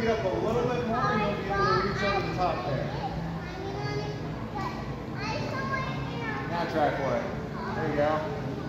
feet up a little bit more and you'll be able to reach over the top there. Now try for it. There you go.